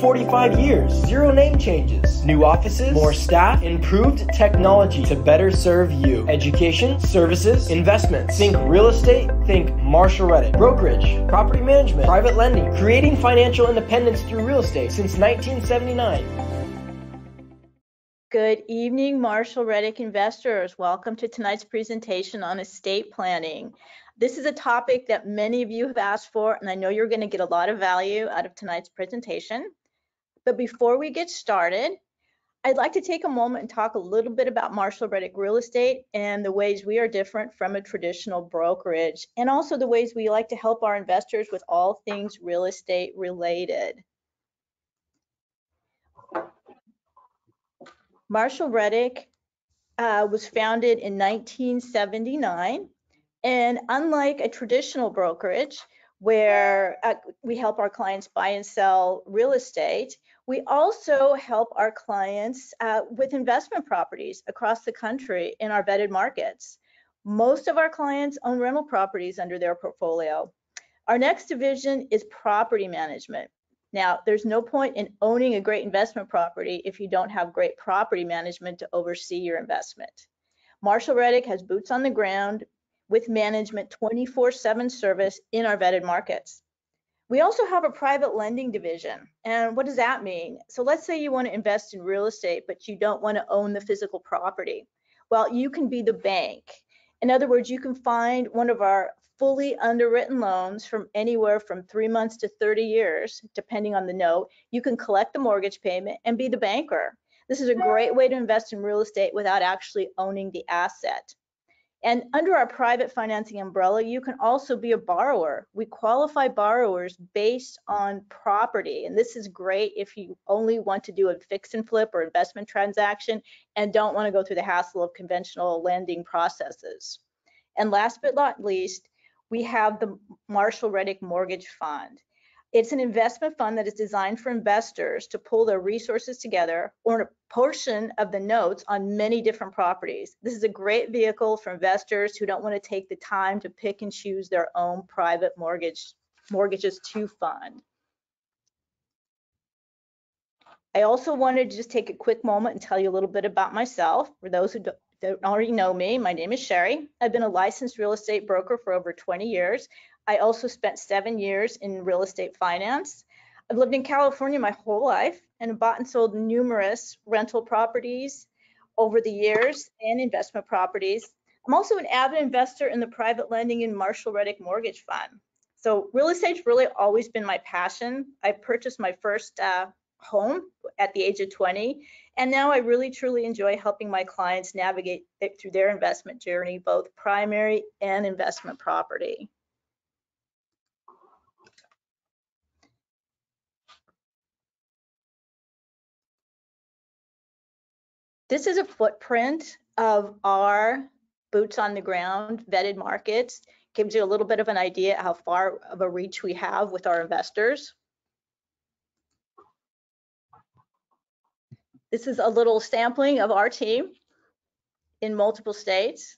45 years, zero name changes, new offices, more staff, improved technology to better serve you. Education, services, investments. Think real estate, think Marshall Reddick. Brokerage, property management, private lending, creating financial independence through real estate since 1979. Good evening, Marshall Reddick investors. Welcome to tonight's presentation on estate planning. This is a topic that many of you have asked for, and I know you're going to get a lot of value out of tonight's presentation. But before we get started, I'd like to take a moment and talk a little bit about Marshall Reddick Real Estate and the ways we are different from a traditional brokerage, and also the ways we like to help our investors with all things real estate related. Marshall Reddick uh, was founded in 1979, and unlike a traditional brokerage, where uh, we help our clients buy and sell real estate, we also help our clients uh, with investment properties across the country in our vetted markets. Most of our clients own rental properties under their portfolio. Our next division is property management. Now, there's no point in owning a great investment property if you don't have great property management to oversee your investment. Marshall Reddick has boots on the ground with management 24 7 service in our vetted markets. We also have a private lending division. And what does that mean? So let's say you want to invest in real estate, but you don't want to own the physical property. Well, you can be the bank. In other words, you can find one of our fully underwritten loans from anywhere from three months to 30 years, depending on the note. You can collect the mortgage payment and be the banker. This is a great way to invest in real estate without actually owning the asset. And under our private financing umbrella, you can also be a borrower. We qualify borrowers based on property. And this is great if you only want to do a fix and flip or investment transaction and don't want to go through the hassle of conventional lending processes. And last but not least, we have the Marshall Reddick Mortgage Fund. It's an investment fund that is designed for investors to pull their resources together or a portion of the notes on many different properties. This is a great vehicle for investors who don't want to take the time to pick and choose their own private mortgage mortgages to fund. I also wanted to just take a quick moment and tell you a little bit about myself. For those who don't already know me, my name is Cherie. I've been a licensed real estate broker for over 20 years. I also spent seven years in real estate finance. I've lived in California my whole life and bought and sold numerous rental properties over the years and investment properties. I'm also an avid investor in the private lending and Marshall Reddick Mortgage Fund. So real estate's really always been my passion. I purchased my first uh, home at the age of 20, and now I really truly enjoy helping my clients navigate through their investment journey, both primary and investment property. This is a footprint of our boots on the ground vetted markets. Gives you a little bit of an idea how far of a reach we have with our investors. This is a little sampling of our team in multiple states.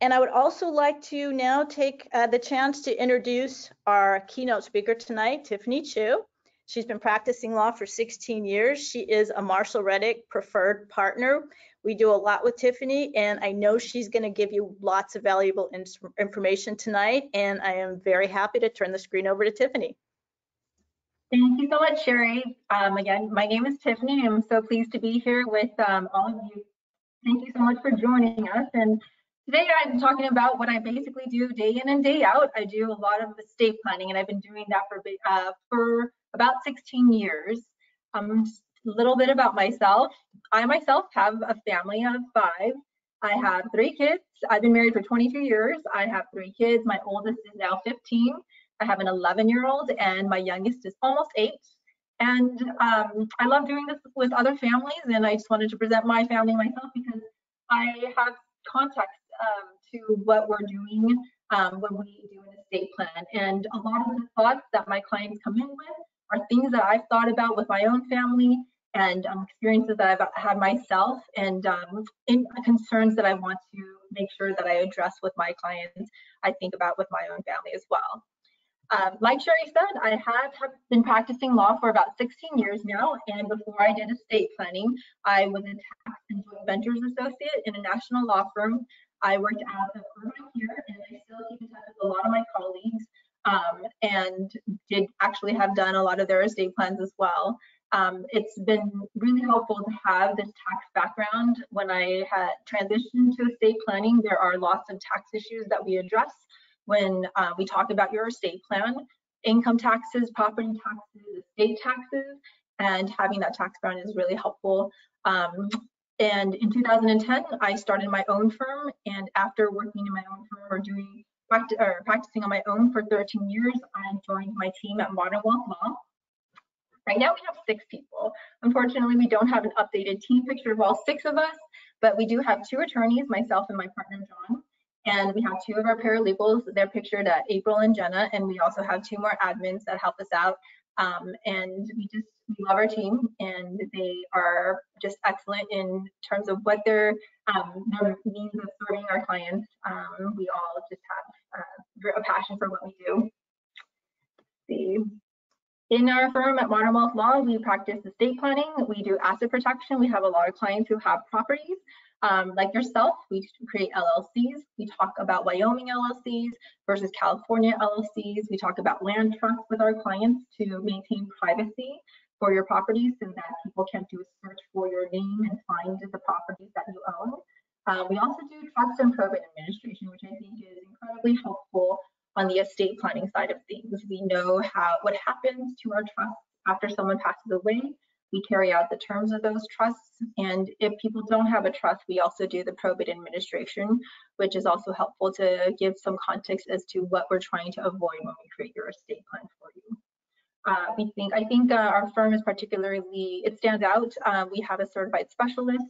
And I would also like to now take uh, the chance to introduce our keynote speaker tonight, Tiffany Chiu. She's been practicing law for 16 years. She is a Marshall Reddick preferred partner. We do a lot with Tiffany, and I know she's going to give you lots of valuable in information tonight. And I am very happy to turn the screen over to Tiffany. Thank you so much, Cherie. Um, again, my name is Tiffany. I'm so pleased to be here with um, all of you. Thank you so much for joining us. And today I'm talking about what I basically do day in and day out. I do a lot of estate planning, and I've been doing that for uh, for about 16 years. Um, a little bit about myself. I myself have a family of five. I have three kids. I've been married for 22 years. I have three kids. My oldest is now 15. I have an 11 year old, and my youngest is almost eight. And um, I love doing this with other families, and I just wanted to present my family myself because I have context um, to what we're doing um, when we do an estate plan. And a lot of the thoughts that my clients come in with are things that I've thought about with my own family and um, experiences that I've had myself and um, concerns that I want to make sure that I address with my clients, I think about with my own family as well. Um, like Cherie said, I have, have been practicing law for about 16 years now, and before I did estate planning, I was a tax and joint ventures associate in a national law firm. I worked out of Irvine here, and I still keep in touch with a lot of my colleagues, um, and did actually have done a lot of their estate plans as well. Um, it's been really helpful to have this tax background. When I had transitioned to estate planning, there are lots of tax issues that we address when uh, we talk about your estate plan, income taxes, property taxes, estate taxes, and having that tax background is really helpful. Um, and in 2010, I started my own firm, and after working in my own firm or doing or practicing on my own for 13 years, I joined my team at Modern Wealth Law. Right now we have six people. Unfortunately, we don't have an updated team picture of all six of us, but we do have two attorneys, myself and my partner John, and we have two of our paralegals. They're pictured at April and Jenna, and we also have two more admins that help us out. Um, and we just we love our team, and they are just excellent in terms of what their um, their means of serving our clients. Um, we all just have uh, a passion for what we do. see. In our firm at Modern Wealth Law, we practice estate planning, we do asset protection. We have a lot of clients who have properties um, like yourself, we create LLCs. We talk about Wyoming LLCs versus California LLCs. We talk about land trusts with our clients to maintain privacy for your properties so that people can't do a search for your name and find the properties that you own. Uh, we also do trust and probate administration, which I think is incredibly helpful on the estate planning side of things. We know how what happens to our trusts after someone passes away we carry out the terms of those trusts. And if people don't have a trust, we also do the probate administration, which is also helpful to give some context as to what we're trying to avoid when we create your estate plan for you. Uh, we think, I think uh, our firm is particularly, it stands out. Uh, we have a certified specialist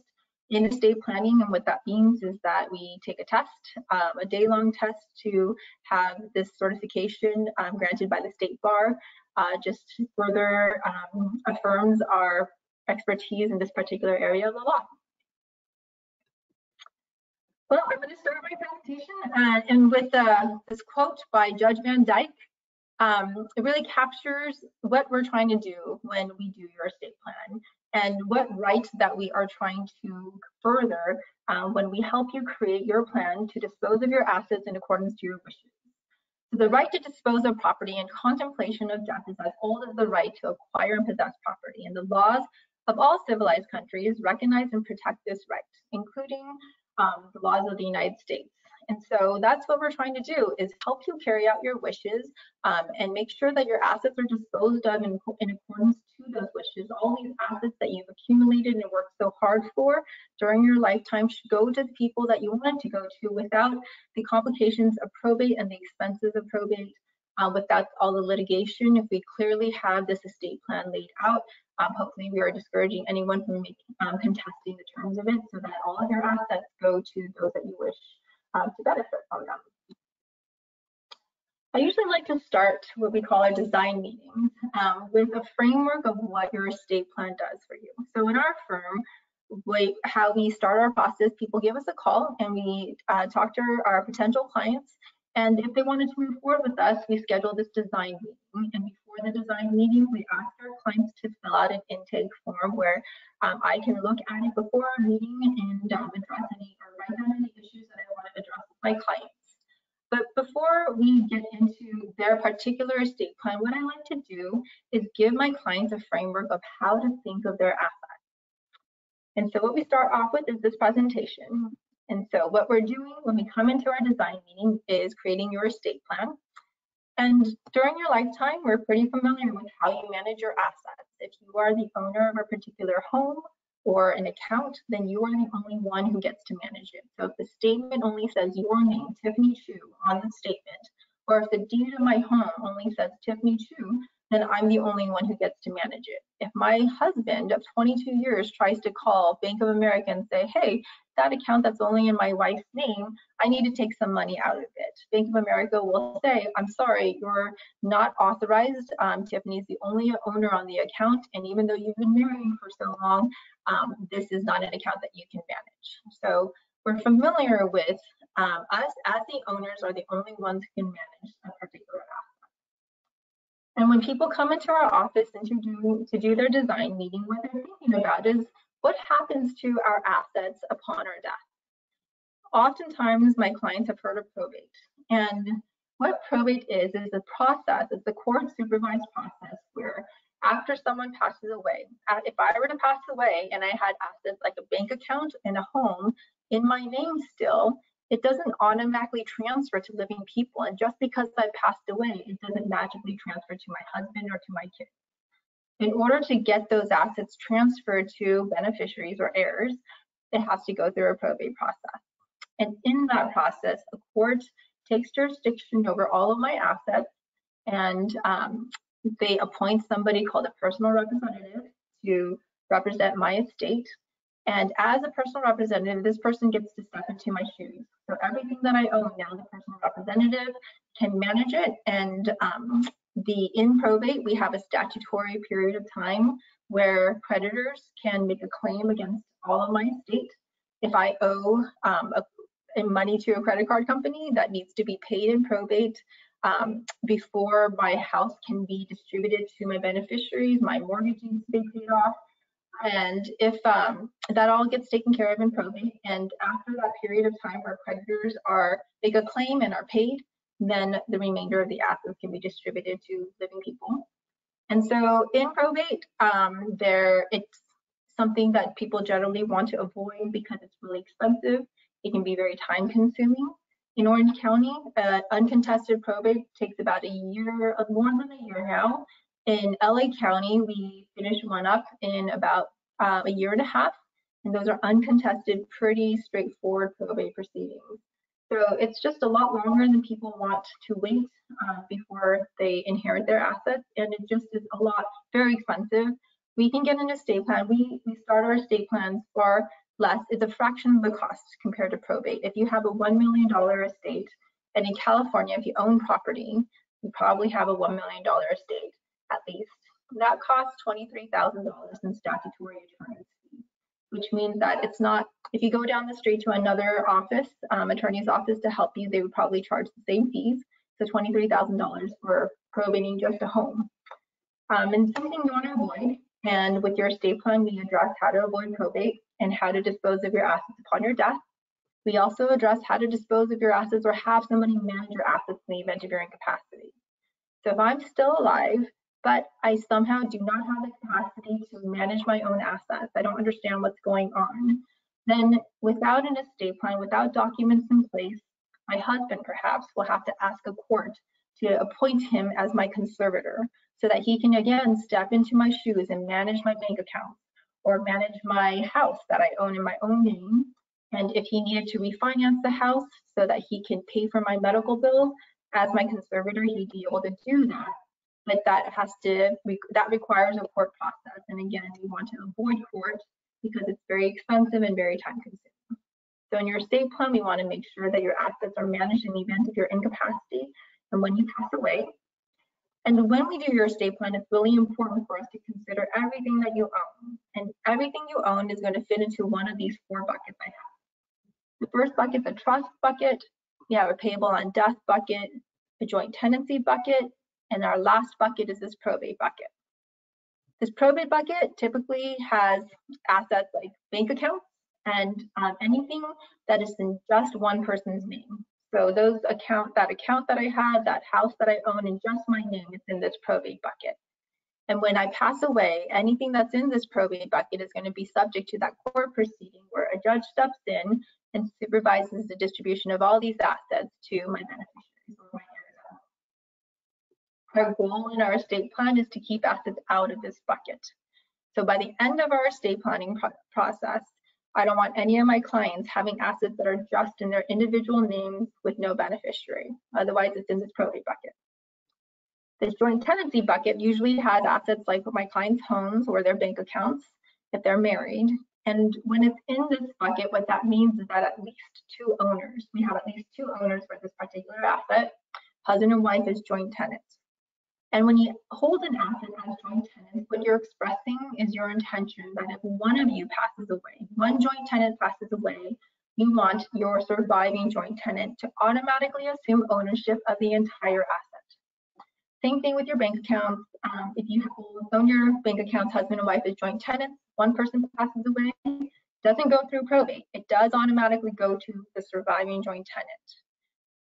in estate planning and what that means is that we take a test, um, a day-long test to have this certification um, granted by the state bar uh, just further um, affirms our expertise in this particular area of the law. Well, I'm going to start my presentation uh, and with uh, this quote by Judge Van Dyke. Um, it really captures what we're trying to do when we do your estate plan and what rights that we are trying to further um, when we help you create your plan to dispose of your assets in accordance to your wishes. The right to dispose of property and contemplation of death is as old as the right to acquire and possess property, and the laws of all civilized countries recognize and protect this right, including um, the laws of the United States. And so that's what we're trying to do is help you carry out your wishes um, and make sure that your assets are disposed of in, in accordance those wishes. All these assets that you've accumulated and worked so hard for during your lifetime should go to the people that you want to go to without the complications of probate and the expenses of probate. Uh, without all the litigation, if we clearly have this estate plan laid out, um, hopefully we are discouraging anyone from um, contesting the terms of it so that all of your assets go to those that you wish um, to benefit from them. I usually like to start what we call our design meetings um, with a framework of what your estate plan does for you. So in our firm, we, how we start our process, people give us a call and we uh, talk to our potential clients. And if they wanted to move forward with us, we schedule this design meeting. And before the design meeting, we ask our clients to fill out an intake form where um, I can look at it before our meeting and um, address any or write down any issues that I want to address with my clients. But before we get into their particular estate plan, what I like to do is give my clients a framework of how to think of their assets. And so what we start off with is this presentation. And so what we're doing when we come into our design meeting is creating your estate plan. And during your lifetime, we're pretty familiar with how you manage your assets. If you are the owner of a particular home or an account, then you are the only one who gets to manage it. So if the statement only says your name, Tiffany Chiu, on the statement, or if the deed of my home only says Tiffany Chiu, then I'm the only one who gets to manage it. If my husband of 22 years tries to call Bank of America and say, hey, that account that's only in my wife's name, I need to take some money out of it. Bank of America will say, I'm sorry, you're not authorized. Um, Tiffany's the only owner on the account. And even though you've been married for so long, um, this is not an account that you can manage. So we're familiar with um, us as the owners are the only ones who can manage a particular asset. And when people come into our office and to do, to do their design meeting, what they're thinking about is what happens to our assets upon our death. Oftentimes, my clients have heard of probate. And what probate is, is a process, it's a court supervised process where after someone passes away, uh, if I were to pass away and I had assets like a bank account and a home in my name still, it doesn't automatically transfer to living people. And just because I passed away, it doesn't magically transfer to my husband or to my kids. In order to get those assets transferred to beneficiaries or heirs, it has to go through a probate process. And in that process, a court takes jurisdiction over all of my assets and um, they appoint somebody called a personal representative to represent my estate. And as a personal representative, this person gets to step into my shoes. So everything that I own now, the personal representative can manage it. And um, the in probate, we have a statutory period of time where creditors can make a claim against all of my estate. If I owe um, a, a money to a credit card company that needs to be paid in probate, um, before my house can be distributed to my beneficiaries, my mortgage needs to be paid off. And if um, that all gets taken care of in probate, and after that period of time where creditors are make a claim and are paid, then the remainder of the assets can be distributed to living people. And so in probate, um, there it's something that people generally want to avoid because it's really expensive. It can be very time consuming. In Orange County, uh, uncontested probate takes about a year, uh, more than a year now. In LA County, we finished one up in about uh, a year and a half, and those are uncontested, pretty straightforward probate proceedings. So it's just a lot longer than people want to wait uh, before they inherit their assets, and it just is a lot very expensive. We can get an estate plan. We we start our estate plans for less, it's a fraction of the cost compared to probate. If you have a $1 million estate, and in California, if you own property, you probably have a $1 million estate at least. That costs $23,000 in statutory attorney's which means that it's not, if you go down the street to another office, um, attorney's office to help you, they would probably charge the same fees. So $23,000 for probating just a home. Um, and something you want to avoid, and with your estate plan, we address how to avoid probate and how to dispose of your assets upon your death. We also address how to dispose of your assets or have somebody manage your assets in the event of your incapacity. So if I'm still alive, but I somehow do not have the capacity to manage my own assets, I don't understand what's going on, then without an estate plan, without documents in place, my husband perhaps will have to ask a court to appoint him as my conservator so that he can again step into my shoes and manage my bank account or manage my house that I own in my own name. And if he needed to refinance the house so that he can pay for my medical bill, as my conservator, he'd be able to do that. But that has to, that requires a court process. And again, we want to avoid court because it's very expensive and very time consuming. So in your estate plan, we want to make sure that your assets are managed in the event of your incapacity and when you pass away. And when we do your estate plan, it's really important for us to consider everything that you own. And everything you own is going to fit into one of these four buckets I have. The first bucket a trust bucket. We have a payable on death bucket, a joint tenancy bucket, and our last bucket is this probate bucket. This probate bucket typically has assets like bank accounts and um, anything that is in just one person's name. So those account, that account that I have, that house that I own in just my name is in this probate bucket. And when I pass away, anything that's in this probate bucket is going to be subject to that court proceeding where a judge steps in and supervises the distribution of all these assets to my beneficiaries. Our goal in our estate plan is to keep assets out of this bucket. So by the end of our estate planning pro process, I don't want any of my clients having assets that are just in their individual names with no beneficiary. Otherwise, it's in this probate bucket. This joint tenancy bucket usually has assets like my clients' homes or their bank accounts if they're married. And when it's in this bucket, what that means is that at least two owners, we have at least two owners for this particular asset, husband and wife as joint tenants. And when you hold an asset as joint tenants, what you're expressing is your intention that if one of you passes away, one joint tenant passes away, you want your surviving joint tenant to automatically assume ownership of the entire asset. Same thing with your bank accounts. Um, if you own your bank accounts, husband and wife as joint tenants, one person passes away, doesn't go through probate. It does automatically go to the surviving joint tenant.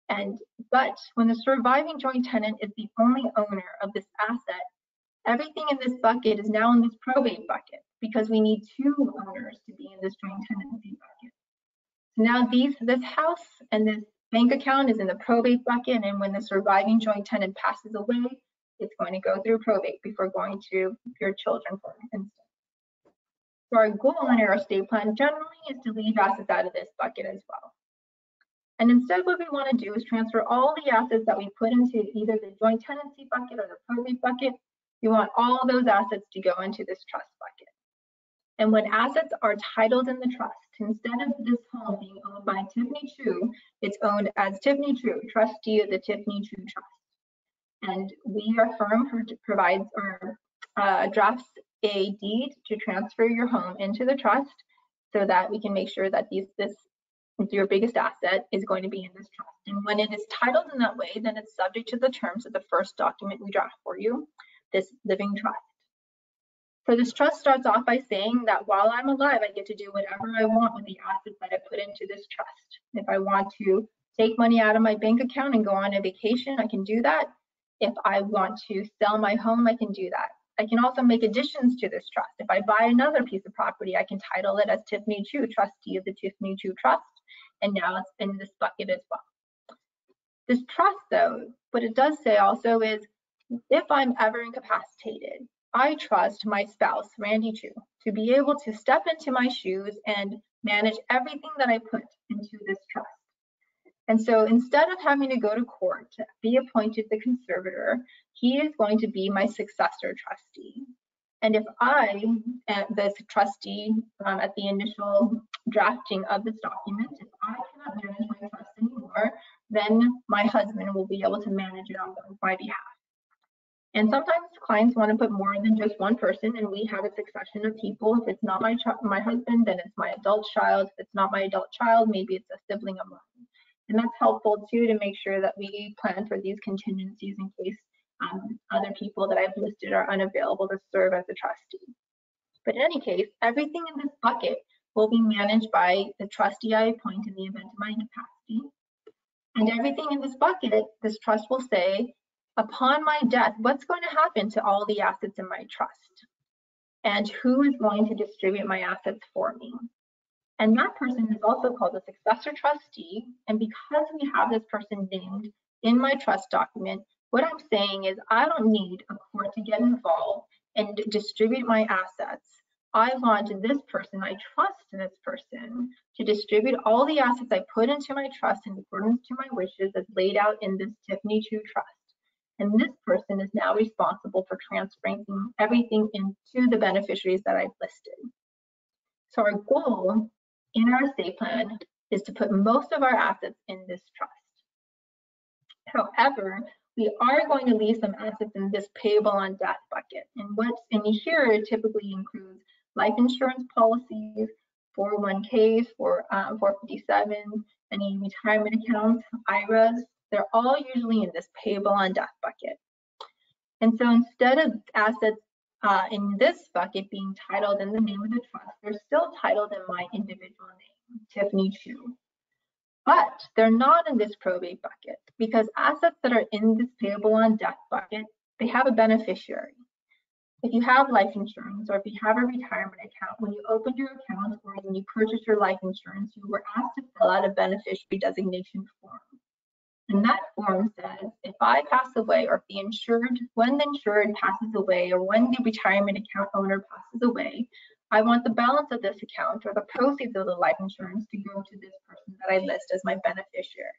And but when the surviving joint tenant is the only owner of this asset, everything in this bucket is now in this probate bucket because we need two owners to be in this joint tenancy bucket. So now these this house and this bank account is in the probate bucket, and when the surviving joint tenant passes away, it's going to go through probate before going to your children, for instance. So our goal in our estate plan generally is to leave assets out of this bucket as well. And instead what we want to do is transfer all the assets that we put into either the joint tenancy bucket or the probate bucket. We want all those assets to go into this trust bucket. And when assets are titled in the trust, instead of this home being owned by Tiffany Chiu, it's owned as Tiffany Chiu, trustee of the Tiffany Chiu Trust. And we, our firm, provides or uh, drafts a deed to transfer your home into the trust so that we can make sure that these this your biggest asset is going to be in this trust. And when it is titled in that way, then it's subject to the terms of the first document we draft for you, this living trust. So this trust starts off by saying that while I'm alive, I get to do whatever I want with the assets that I put into this trust. If I want to take money out of my bank account and go on a vacation, I can do that. If I want to sell my home, I can do that. I can also make additions to this trust. If I buy another piece of property, I can title it as Tiffany Chiu, trustee of the Tiffany Chiu Trust, and now it's in this bucket as well. This trust, though, what it does say also is if I'm ever incapacitated, I trust my spouse, Randy Chiu, to be able to step into my shoes and manage everything that I put into this trust. And so instead of having to go to court to be appointed the conservator, he is going to be my successor trustee. And if I, the trustee um, at the initial drafting of this document, if I cannot manage my trust anymore, then my husband will be able to manage it on my behalf. And sometimes clients want to put more than just one person, and we have a succession of people. If it's not my my husband, then it's my adult child. If it's not my adult child, maybe it's a sibling of mine. And that's helpful too to make sure that we plan for these contingencies in case um, other people that I've listed are unavailable to serve as a trustee. But in any case, everything in this bucket will be managed by the trustee I appoint in the event of my incapacity. And everything in this bucket, this trust will say, upon my death, what's going to happen to all the assets in my trust? And who is going to distribute my assets for me? And that person is also called a successor trustee. And because we have this person named in my trust document, what I'm saying is I don't need a court to get involved and distribute my assets. I want this person, I trust this person to distribute all the assets I put into my trust in accordance to my wishes as laid out in this Tiffany Chiu trust. And this person is now responsible for transferring everything into the beneficiaries that I've listed. So our goal in our estate plan is to put most of our assets in this trust. However, we are going to leave some assets in this payable on death bucket. And what's in here typically includes life insurance policies, 401ks, for um, 457, any retirement accounts, IRAs. They're all usually in this payable on death bucket. And so instead of assets uh, in this bucket being titled in the name of the trust, they're still titled in my individual name, Tiffany Chiu. But they're not in this probate bucket because assets that are in this payable on death bucket, they have a beneficiary. If you have life insurance or if you have a retirement account, when you opened your account or when you purchased your life insurance, you were asked to fill out a beneficiary designation form. And that form says, if I pass away or if the insured, when the insured passes away or when the retirement account owner passes away, I want the balance of this account or the proceeds of the life insurance to go to this person that I list as my beneficiary.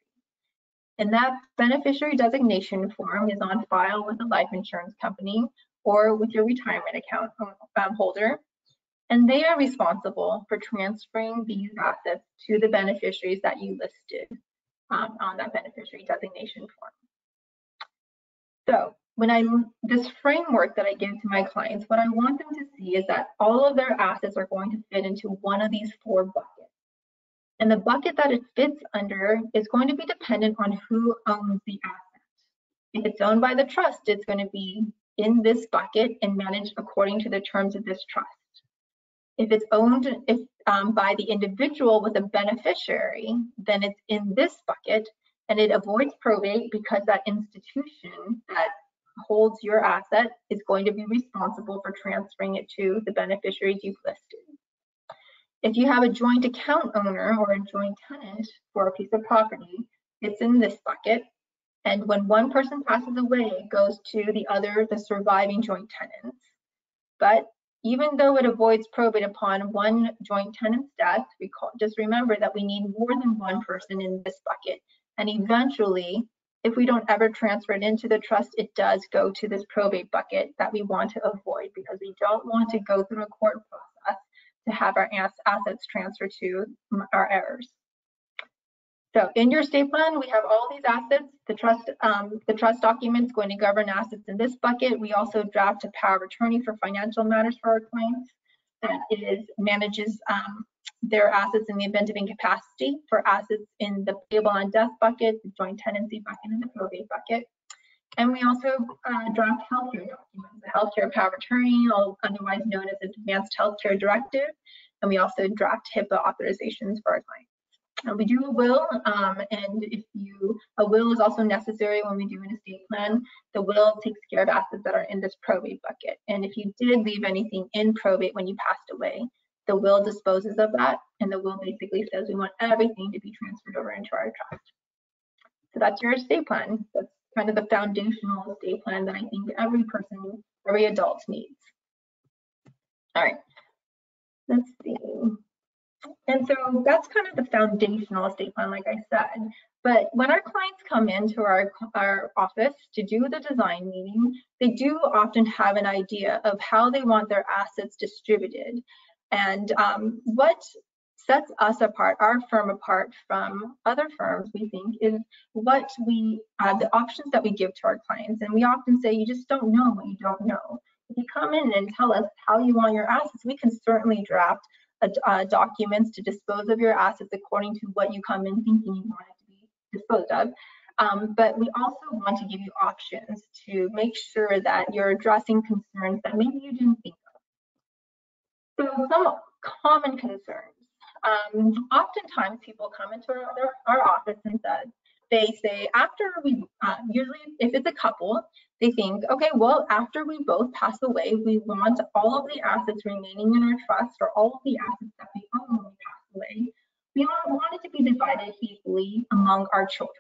And that beneficiary designation form is on file with the life insurance company or with your retirement account um, holder. And they are responsible for transferring these assets to the beneficiaries that you listed um, on that beneficiary designation form. So when I'm this framework that I give to my clients, what I want them to see is that all of their assets are going to fit into one of these four buckets. And the bucket that it fits under is going to be dependent on who owns the asset. If it's owned by the trust, it's going to be in this bucket and managed according to the terms of this trust. If it's owned if, um, by the individual with a beneficiary, then it's in this bucket and it avoids probate because that institution that holds your asset is going to be responsible for transferring it to the beneficiaries you've listed. If you have a joint account owner or a joint tenant for a piece of property, it's in this bucket. And when one person passes away, it goes to the other, the surviving joint tenants. But even though it avoids probate upon one joint tenant's death, we call, just remember that we need more than one person in this bucket. And eventually, if we don't ever transfer it into the trust, it does go to this probate bucket that we want to avoid because we don't want to go through a court process to have our assets transferred to our heirs. So in your estate plan, we have all these assets. The trust, um, the trust document is going to govern assets in this bucket. We also draft a power of attorney for financial matters for our clients that is manages um, their assets in the event of incapacity for assets in the payable on death bucket, the joint tenancy bucket, and the probate bucket. And we also uh, draft healthcare documents, the healthcare power of attorney, otherwise known as advanced healthcare directive. And we also draft HIPAA authorizations for our clients. Uh, we do a will, um, and if you, a will is also necessary when we do an estate plan. The will takes care of assets that are in this probate bucket. And if you did leave anything in probate when you passed away, the will disposes of that, and the will basically says we want everything to be transferred over into our trust. So that's your estate plan. That's kind of the foundational estate plan that I think every person, every adult needs. All right, let's see. And so that's kind of the foundational estate plan, like I said. But when our clients come into our, our office to do the design meeting, they do often have an idea of how they want their assets distributed. And um, what sets us apart, our firm apart from other firms, we think, is what we, uh, the options that we give to our clients. And we often say, you just don't know what you don't know. If you come in and tell us how you want your assets, we can certainly draft uh, documents to dispose of your assets according to what you come in thinking you want it to be disposed of. Um, but we also want to give you options to make sure that you're addressing concerns that maybe you didn't think. So some common concerns. Um, oftentimes people come into our, our office and said, they say after we, uh, usually if it's a couple, they think, okay, well, after we both pass away, we want all of the assets remaining in our trust or all of the assets that we own when we pass away, we want it to be divided equally among our children.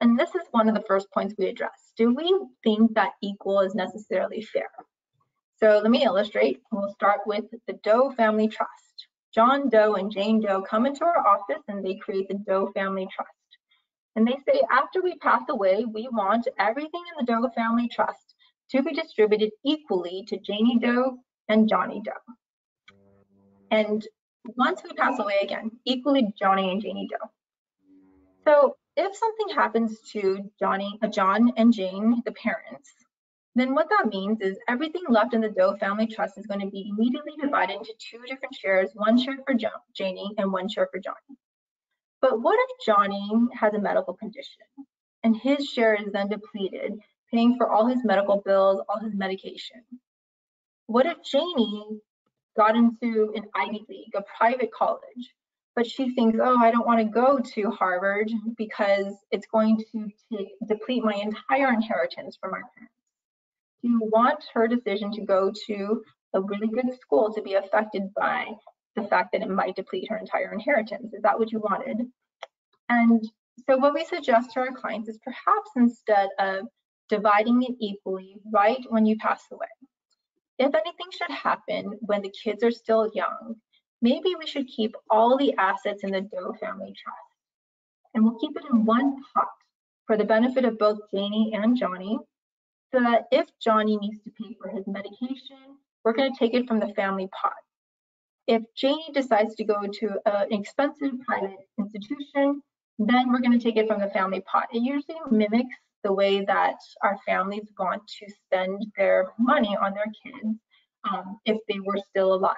And this is one of the first points we address. Do we think that equal is necessarily fair? So let me illustrate. We'll start with the Doe Family Trust. John Doe and Jane Doe come into our office and they create the Doe Family Trust. And they say after we pass away, we want everything in the Doe family trust to be distributed equally to Janie Doe and Johnny Doe. And once we pass away again, equally Johnny and Janie Doe. So if something happens to Johnny, uh, John and Jane, the parents, then what that means is everything left in the Doe family trust is going to be immediately divided into two different shares, one share for jo Janie and one share for Johnny. But what if Johnny has a medical condition and his share is then depleted, paying for all his medical bills, all his medication? What if Janie got into an Ivy League, a private college, but she thinks, oh, I don't want to go to Harvard because it's going to deplete my entire inheritance from my parents? Do you want her decision to go to a really good school to be affected by the fact that it might deplete her entire inheritance. Is that what you wanted? And so what we suggest to our clients is perhaps instead of dividing it equally right when you pass away, if anything should happen when the kids are still young, maybe we should keep all the assets in the Doe family trust. And we'll keep it in one pot for the benefit of both Janie and Johnny, so that if Johnny needs to pay for his medication, we're going to take it from the family pot. If Janie decides to go to an expensive private institution, then we're going to take it from the family pot. It usually mimics the way that our families want to spend their money on their kids um, if they were still alive.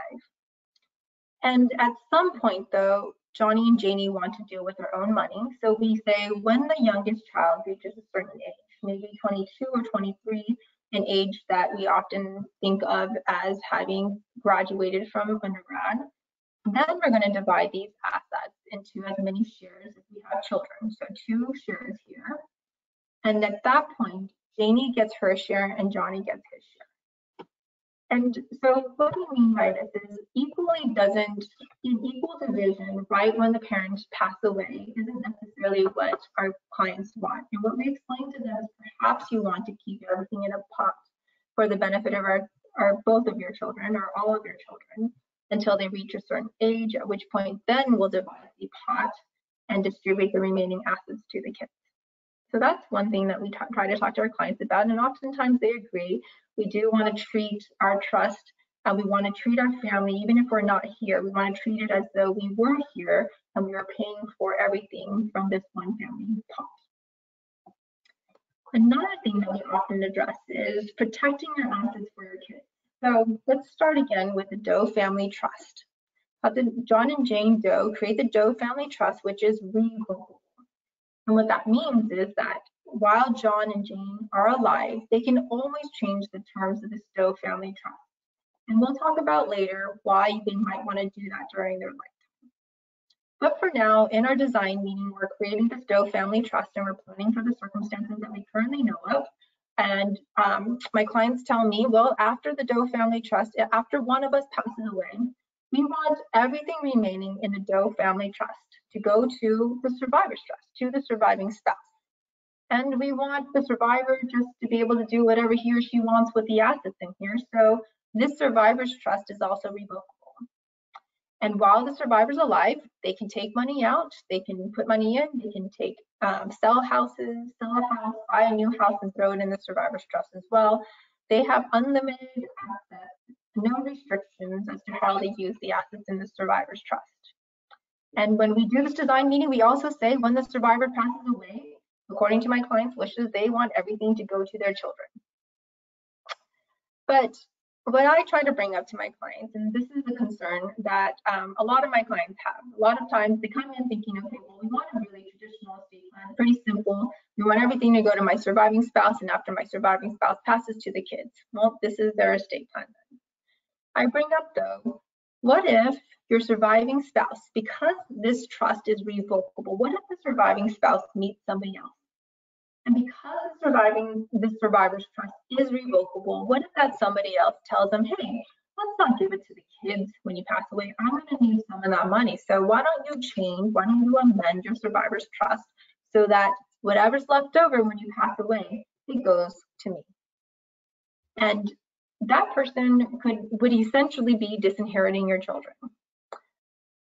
And at some point, though, Johnny and Janie want to deal with their own money. So we say when the youngest child reaches a certain age, maybe 22 or 23, an age that we often think of as having graduated from undergrad. Then we're going to divide these assets into as many shares as we have children. So two shares here. And at that point, Janie gets her share and Johnny gets his share. And so what we mean by this is equally doesn't, in equal division, right when the parents pass away, isn't necessarily what our clients want. And what we explain to them is perhaps you want to keep everything in a pot for the benefit of our, our both of your children or all of your children until they reach a certain age, at which point then we'll divide the pot and distribute the remaining assets to the kids. So that's one thing that we try to talk to our clients about, and oftentimes they agree. We do want to treat our trust and we want to treat our family, even if we're not here, we want to treat it as though we were here and we are paying for everything from this one family pot. Another thing that we often address is protecting your assets for your kids. So let's start again with the Doe Family Trust. John and Jane Doe create the Doe Family Trust, which is revocable. And what that means is that while John and Jane are alive, they can always change the terms of the Doe Family Trust. And we'll talk about later why they might want to do that during their lifetime. But for now, in our design meeting, we're creating this Doe Family Trust and we're planning for the circumstances that we currently know of. And um, my clients tell me, well, after the Doe Family Trust, after one of us passes away, we want everything remaining in the Doe Family Trust to go to the survivor's trust, to the surviving spouse. And we want the survivor just to be able to do whatever he or she wants with the assets in here. So this survivor's trust is also revocable. And while the survivor's alive, they can take money out, they can put money in, they can take um, sell houses, sell a house, buy a new house, and throw it in the survivor's trust as well. They have unlimited assets, no restrictions as to how they use the assets in the survivor's trust. And when we do this design meeting, we also say when the survivor passes away, according to my client's wishes, they want everything to go to their children. But what I try to bring up to my clients, and this is a concern that um, a lot of my clients have. A lot of times they come in thinking, okay, well, we want a really traditional estate plan, pretty simple. We want everything to go to my surviving spouse, and after my surviving spouse passes to the kids. Well, this is their estate plan. I bring up though, what if your surviving spouse, because this trust is revocable, what if the surviving spouse meets somebody else? And because surviving the survivor's trust is revocable, what if that somebody else tells them, hey, let's not give it to the kids when you pass away. I'm going to need some of that money. So why don't you change, why don't you amend your survivor's trust so that whatever's left over when you pass away, it goes to me. And that person could would essentially be disinheriting your children.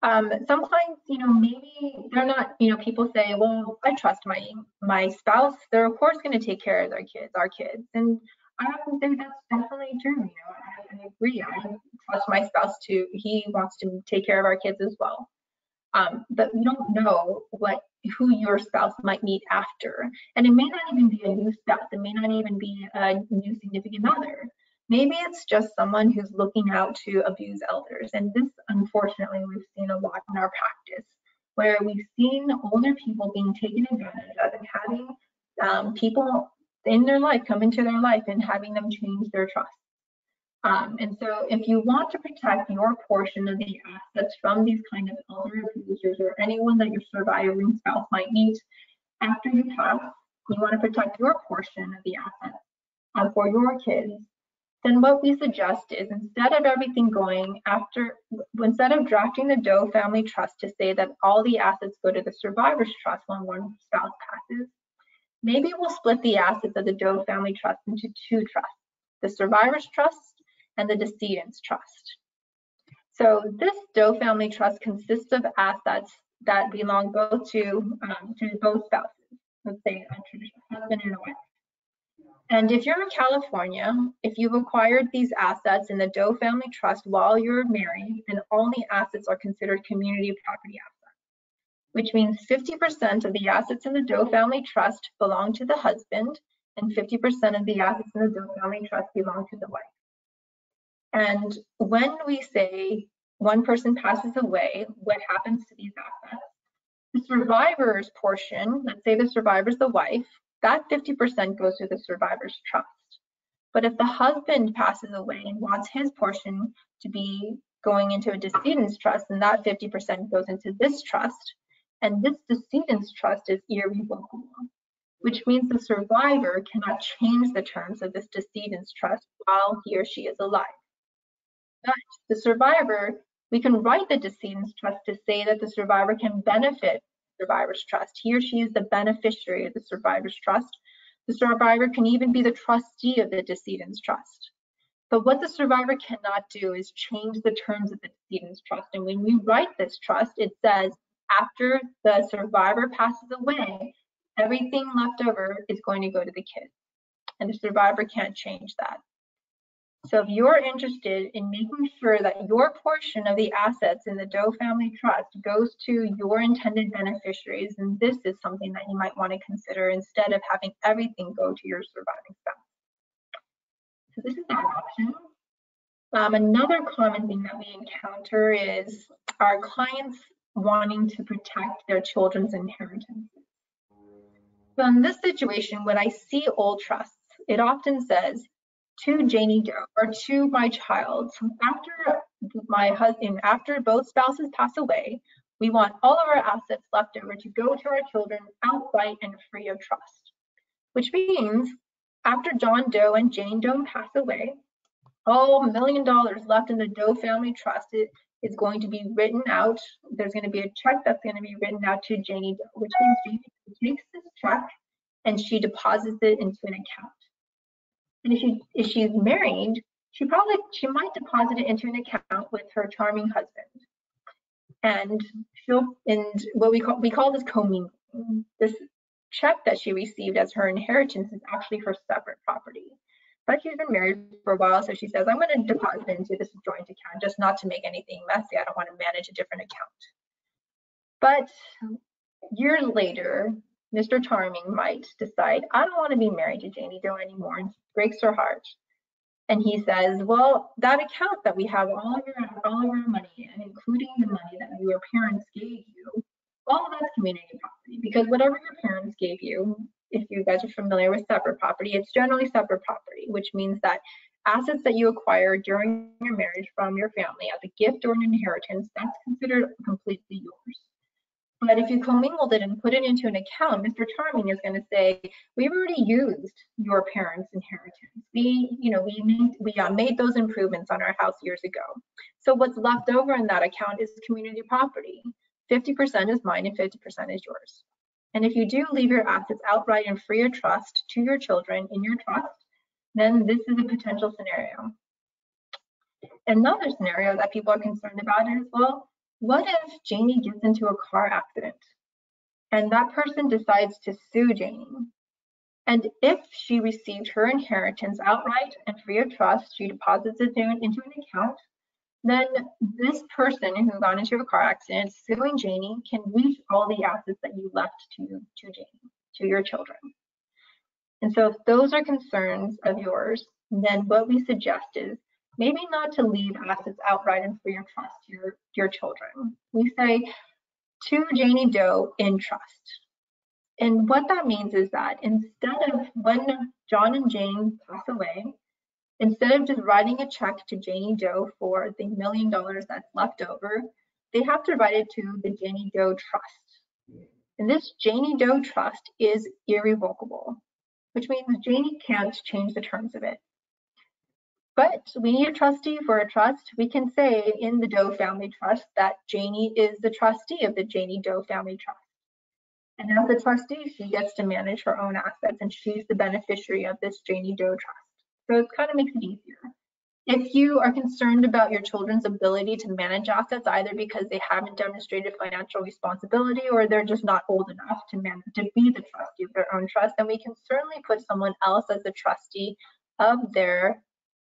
Um, sometimes, you know, maybe they're not, you know, people say, well, I trust my my spouse. They're of course going to take care of their kids, our kids. And I often say that's definitely true. You know, I, I agree. I trust my spouse too. He wants to take care of our kids as well. Um, but we don't know what who your spouse might meet after. And it may not even be a new spouse. It may not even be a new significant other. Maybe it's just someone who's looking out to abuse elders. And this, unfortunately, we've seen a lot in our practice, where we've seen older people being taken advantage of and having um, people in their life come into their life and having them change their trust. Um, and so if you want to protect your portion of the assets from these kind of elder abusers or anyone that your surviving spouse might meet after you pass, you want to protect your portion of the assets um, for your kids then what we suggest is instead of everything going after, instead of drafting the Doe family trust to say that all the assets go to the survivor's trust when one spouse passes, maybe we'll split the assets of the Doe family trust into two trusts, the survivor's trust and the decedent's trust. So this Doe family trust consists of assets that belong both to, um, to both spouses, let's say a husband and a wife. And if you're in California, if you've acquired these assets in the Doe Family Trust while you're married, then all the assets are considered community property assets, which means 50% of the assets in the Doe Family Trust belong to the husband and 50% of the assets in the Doe Family Trust belong to the wife. And when we say one person passes away, what happens to these assets? The survivor's portion, let's say the survivor's the wife, that 50% goes to the survivor's trust. But if the husband passes away and wants his portion to be going into a decedent's trust, then that 50% goes into this trust. And this decedent's trust is irrevocable, which means the survivor cannot change the terms of this decedent's trust while he or she is alive. But the survivor, we can write the decedent's trust to say that the survivor can benefit survivor's trust. He or she is the beneficiary of the survivor's trust. The survivor can even be the trustee of the decedent's trust. But what the survivor cannot do is change the terms of the decedent's trust. And when we write this trust, it says after the survivor passes away, everything left over is going to go to the kids. And the survivor can't change that. So if you're interested in making sure that your portion of the assets in the Doe Family Trust goes to your intended beneficiaries, then this is something that you might want to consider instead of having everything go to your surviving spouse. So this is an option. Um, another common thing that we encounter is our clients wanting to protect their children's inheritance. So in this situation, when I see old trusts, it often says, to Janie Doe or to my child after my husband, after both spouses pass away, we want all of our assets left over to go to our children outright and free of trust, which means after John Doe and Jane Doe pass away, all million dollars left in the Doe family trust is going to be written out. There's going to be a check that's going to be written out to Janie Doe, which means Janie takes this check and she deposits it into an account. And if she if she's married, she probably she might deposit it into an account with her charming husband. And she'll and what we call we call this commingling. This check that she received as her inheritance is actually her separate property. But she's been married for a while, so she says, I'm going to deposit it into this joint account just not to make anything messy. I don't want to manage a different account. But years later, Mr. Charming might decide, I don't want to be married to Janie Doe anymore, and breaks her heart. And he says, well, that account that we have all of your all of our money and including the money that your parents gave you, all of that's community property because whatever your parents gave you, if you guys are familiar with separate property, it's generally separate property, which means that assets that you acquire during your marriage from your family as a gift or an inheritance, that's considered completely yours. But if you commingled it and put it into an account, Mr. Charming is going to say, we've already used your parents' inheritance. We, you know, we made, we uh, made those improvements on our house years ago. So what's left over in that account is community property. 50% is mine and 50% is yours. And if you do leave your assets outright and free of trust to your children in your trust, then this is a potential scenario. Another scenario that people are concerned about is, well, what if Janie gets into a car accident and that person decides to sue Janie? And if she received her inheritance outright and free of trust, she deposits it into an account, then this person who got into a car accident suing Janie can reach all the assets that you left to, to Janie, to your children. And so if those are concerns of yours, then what we suggest is maybe not to leave assets outright and free of trust to your, your children. We say to Janie Doe in trust. And what that means is that instead of when John and Jane pass away, instead of just writing a check to Janie Doe for the million dollars that's left over, they have to write it to the Janie Doe Trust. And this Janie Doe Trust is irrevocable, which means Janie can't change the terms of it. But we need a trustee for a trust. We can say in the Doe Family Trust that Janie is the trustee of the Janie Doe Family Trust. And as a trustee, she gets to manage her own assets and she's the beneficiary of this Janie Doe Trust. So it kind of makes it easier. If you are concerned about your children's ability to manage assets, either because they haven't demonstrated financial responsibility or they're just not old enough to, man to be the trustee of their own trust, then we can certainly put someone else as the trustee of their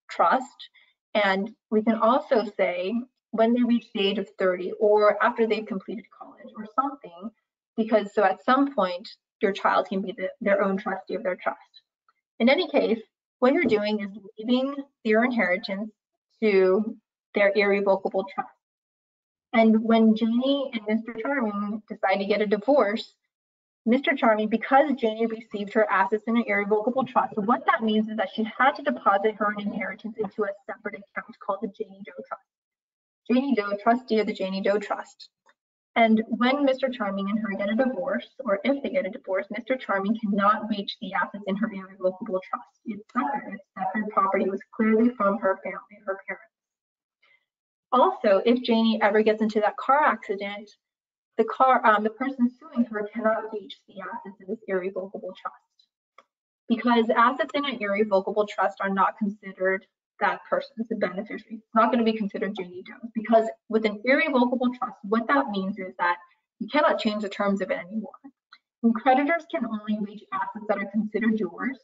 trust. And we can also say when they reach the age of 30 or after they've completed college or something, because so at some point your child can be the, their own trustee of their trust. In any case, what you're doing is leaving their inheritance to their irrevocable trust. And when Janie and Mr. Charming decide to get a divorce, Mr. Charming, because Janie received her assets in an irrevocable trust, what that means is that she had to deposit her inheritance into a separate account called the Janie Doe Trust. Janie Doe, trustee of the Janie Doe Trust. And when Mr. Charming and her get a divorce, or if they get a divorce, Mr. Charming cannot reach the assets in her irrevocable trust. It's separate. Separate property. Was clearly from her family, her parents. Also, if Janie ever gets into that car accident, the car, um, the person suing her cannot reach the assets in this irrevocable trust. Because assets in an irrevocable trust are not considered that person's beneficiary. It's not going to be considered Doe because with an irrevocable trust, what that means is that you cannot change the terms of it anymore. And creditors can only reach assets that are considered yours,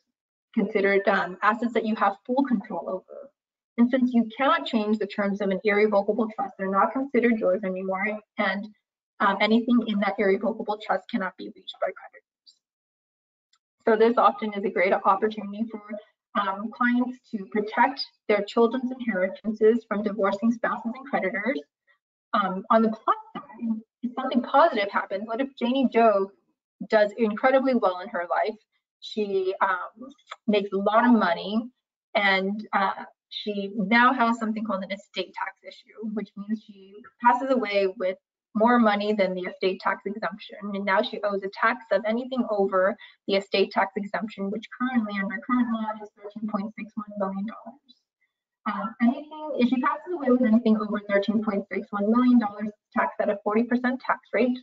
considered um, assets that you have full control over. And since you cannot change the terms of an irrevocable trust, they're not considered yours anymore, and um, anything in that irrevocable trust cannot be reached by creditors. So this often is a great opportunity for um, clients to protect their children's inheritances from divorcing spouses and creditors. Um, on the plus side, if something positive happens, what if Janie Doe does incredibly well in her life? She um, makes a lot of money and uh, she now has something called an estate tax issue, which means she passes away with more money than the estate tax exemption. And now she owes a tax of anything over the estate tax exemption, which currently under current law is $13.61 billion. Um, anything, if she passes away with anything over $13.61 million, taxed at a 40% tax rate.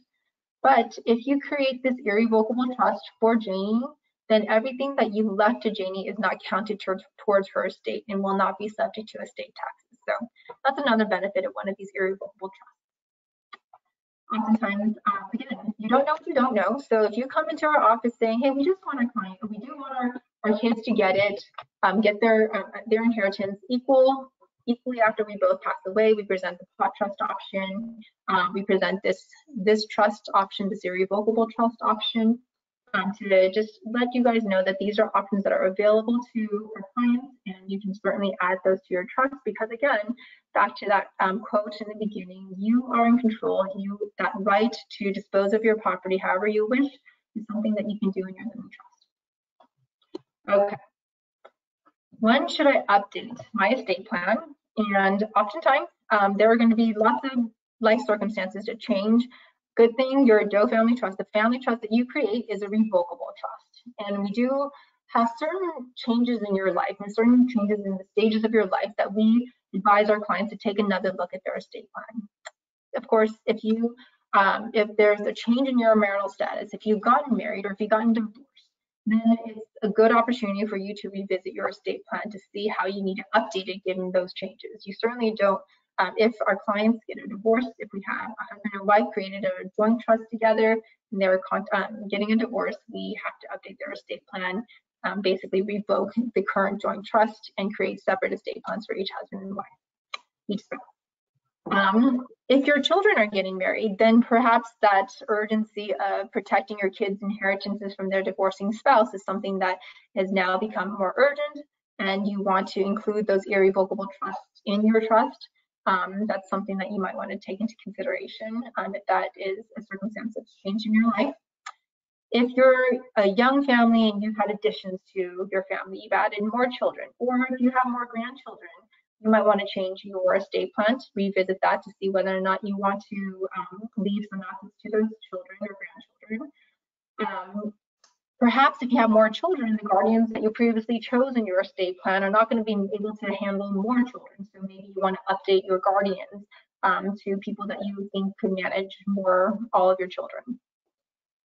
But if you create this irrevocable trust for Janie, then everything that you left to Janie is not counted towards, towards her estate and will not be subject to estate taxes. So that's another benefit of one of these irrevocable trusts oftentimes, um, again, you don't know what you don't know. So if you come into our office saying, hey, we just want our client, we do want our, our kids to get it, um, get their uh, their inheritance equal, equally after we both pass away, we present the pot trust option. Um, we present this this trust option, this irrevocable trust option, um, to just let you guys know that these are options that are available to our clients, and you can certainly add those to your trust because again, back to that um, quote in the beginning, you are in control. You that right to dispose of your property however you wish is something that you can do in your living trust. Okay. When should I update my estate plan? And oftentimes um, there are going to be lots of life circumstances to change. Good thing your Doe family trust, the family trust that you create is a revocable trust. And we do have certain changes in your life and certain changes in the stages of your life that we advise our clients to take another look at their estate plan. Of course, if you um, if there's a change in your marital status, if you've gotten married or if you've gotten divorced, then it's a good opportunity for you to revisit your estate plan to see how you need to update it given those changes. You certainly don't, um, if our clients get a divorce, if we have a husband and wife created a joint trust together and they're um, getting a divorce, we have to update their estate plan um, basically revoke the current joint trust and create separate estate plans for each husband and wife, each spouse. Um, if your children are getting married, then perhaps that urgency of protecting your kids' inheritances from their divorcing spouse is something that has now become more urgent, and you want to include those irrevocable trusts in your trust. Um, that's something that you might want to take into consideration um, if that is a circumstance that's changed in your life. If you're a young family and you've had additions to your family, you've added more children, or if you have more grandchildren, you might want to change your estate plan to revisit that to see whether or not you want to um, leave some assets to those children or grandchildren. Um, perhaps if you have more children, the guardians that you previously chose in your estate plan are not going to be able to handle more children. So maybe you want to update your guardians um, to people that you think could manage more all of your children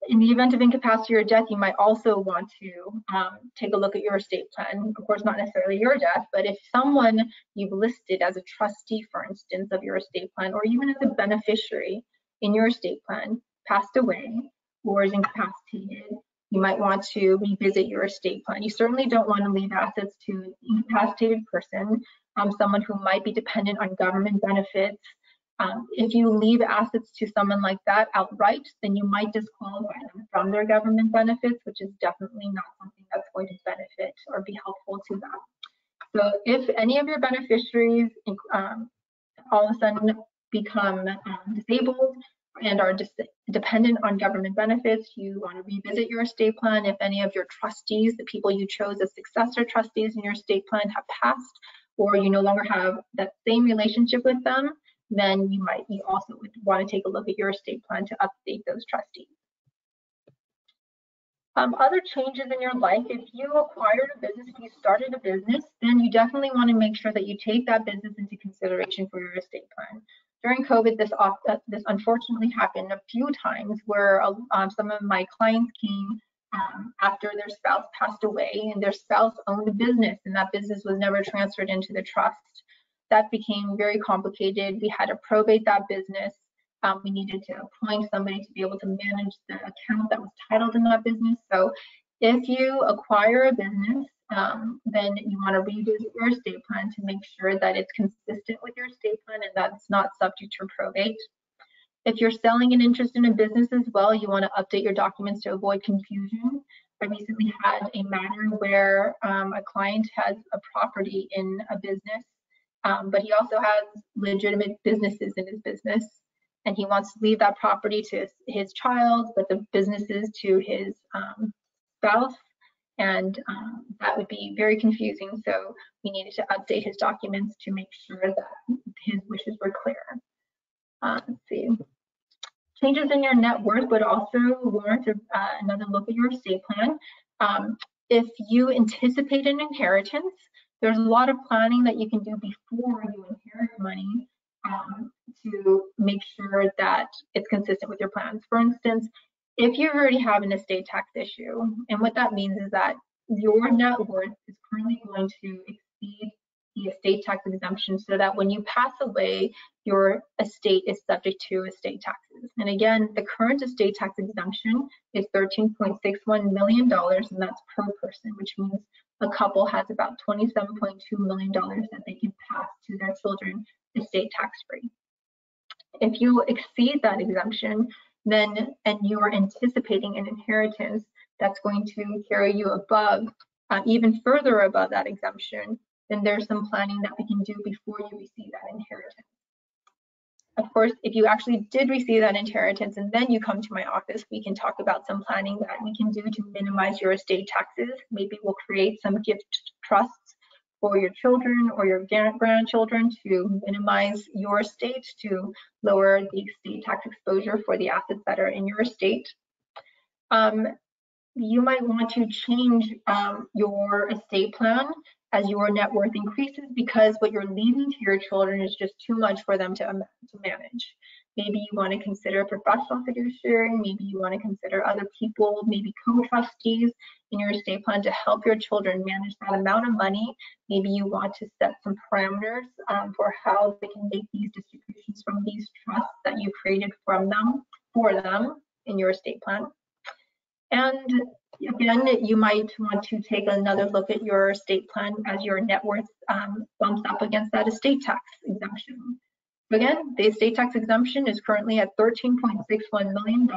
in the event of incapacity or death, you might also want to um, take a look at your estate plan. Of course, not necessarily your death, but if someone you've listed as a trustee, for instance, of your estate plan, or even as a beneficiary in your estate plan passed away or is incapacitated, you might want to revisit your estate plan. You certainly don't want to leave assets to an incapacitated person, um, someone who might be dependent on government benefits, um, if you leave assets to someone like that outright, then you might disqualify them from their government benefits, which is definitely not something that's going to benefit or be helpful to them. So if any of your beneficiaries um, all of a sudden become um, disabled, and are dependent on government benefits, you want to revisit your estate plan. If any of your trustees, the people you chose as successor trustees in your estate plan have passed, or you no longer have that same relationship with them, then you might you also would want to take a look at your estate plan to update those trustees. Um, other changes in your life, if you acquired a business, if you started a business, then you definitely want to make sure that you take that business into consideration for your estate plan. During COVID, this uh, this unfortunately happened a few times where um, some of my clients came um, after their spouse passed away and their spouse owned a business and that business was never transferred into the trust. That became very complicated. We had to probate that business um, we needed to appoint somebody to be able to manage the account that was titled in that business. So if you acquire a business, um, then you want to revisit your estate plan to make sure that it's consistent with your estate plan and that's not subject to probate. If you're selling an interest in a business as well, you want to update your documents to avoid confusion. I recently had a matter where um, a client has a property in a business, um, but he also has legitimate businesses in his business and he wants to leave that property to his child, but the businesses to his um, spouse. And um, that would be very confusing. So we needed to update his documents to make sure that his wishes were clear. Uh, let's see. Changes in your net worth would also warrant uh, another look at your estate plan. Um, if you anticipate an inheritance, there's a lot of planning that you can do before you inherit money um, to make sure that it's consistent with your plans. For instance, if you already have an estate tax issue, and what that means is that your net worth is currently going to exceed the estate tax exemption so that when you pass away, your estate is subject to estate taxes. And again, the current estate tax exemption is $13.61 million, and that's per person, which means a couple has about $27.2 million that they can pass to their children estate tax free. If you exceed that exemption, then and you are anticipating an inheritance that's going to carry you above, uh, even further above that exemption, then there's some planning that we can do before you receive that inheritance. Of course, if you actually did receive that inheritance and then you come to my office, we can talk about some planning that we can do to minimize your estate taxes. Maybe we'll create some gift trusts for your children or your grandchildren to minimize your estate to lower the state tax exposure for the assets that are in your estate. Um, you might want to change um, your estate plan as your net worth increases because what you're leaving to your children is just too much for them to, to manage. Maybe you want to consider professional fiduciary, maybe you want to consider other people, maybe co-trustees in your estate plan to help your children manage that amount of money. Maybe you want to set some parameters um, for how they can make these distributions from these trusts that you created from them for them in your estate plan. And again, you might want to take another look at your estate plan as your net worth um, bumps up against that estate tax exemption. Again, the estate tax exemption is currently at $13.61 million,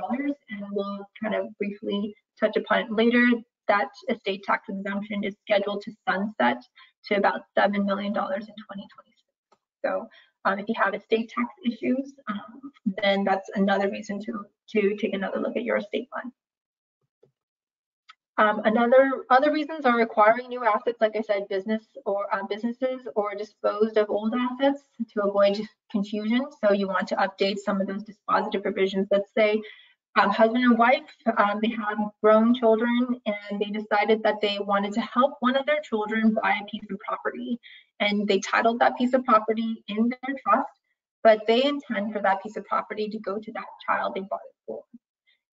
and we'll kind of briefly touch upon it later. That estate tax exemption is scheduled to sunset to about $7 million in 2026. So um, if you have estate tax issues, um, then that's another reason to, to take another look at your estate plan. Um, another other reasons are acquiring new assets, like I said, business or uh, businesses or disposed of old assets to avoid confusion. So you want to update some of those dispositive provisions. Let's say um, husband and wife, um, they have grown children and they decided that they wanted to help one of their children buy a piece of property. And they titled that piece of property in their trust, but they intend for that piece of property to go to that child they bought it for.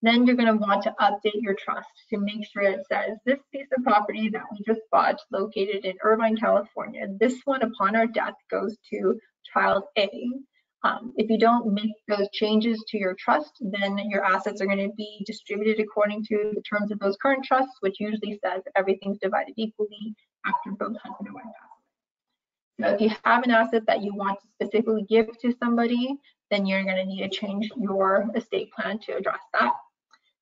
Then you're going to want to update your trust to make sure it says this piece of property that we just bought located in Irvine, California, this one upon our death goes to child A. Um, if you don't make those changes to your trust, then your assets are going to be distributed according to the terms of those current trusts, which usually says everything's divided equally after both husband and wife pass. So if you have an asset that you want to specifically give to somebody, then you're going to need to change your estate plan to address that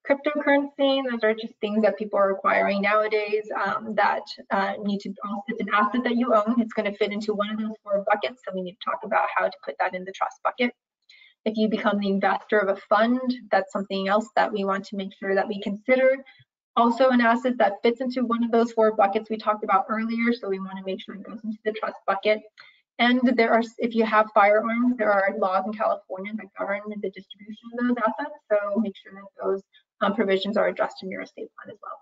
cryptocurrency. Those are just things that people are acquiring nowadays um, that uh, need to, it's an asset that you own. It's going to fit into one of those four buckets. So we need to talk about how to put that in the trust bucket. If you become the investor of a fund, that's something else that we want to make sure that we consider. Also an asset that fits into one of those four buckets we talked about earlier, so we want to make sure it goes into the trust bucket. And there are, if you have firearms, there are laws in California that govern the distribution of those assets. So make sure that those um, provisions are addressed in your estate plan as well.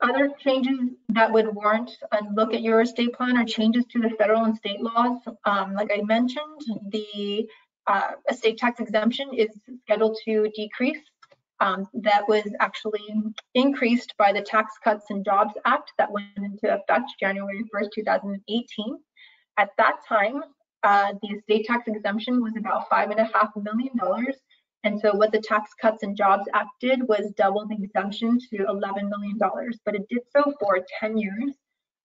Other changes that would warrant a look at your estate plan are changes to the federal and state laws. Um, like I mentioned, the uh, estate tax exemption is scheduled to decrease. Um, that was actually increased by the Tax Cuts and Jobs Act that went into effect January 1st, 2018. At that time, uh, the estate tax exemption was about five and a half million dollars and so what the Tax Cuts and Jobs Act did was double the exemption to $11 million, but it did so for 10 years.